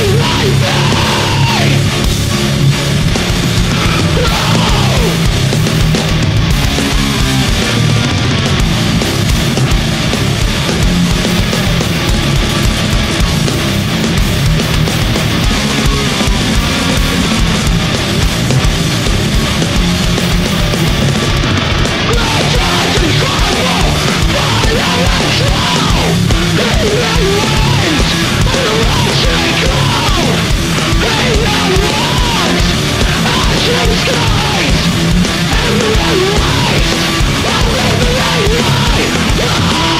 my life Life, every life, every life, every life.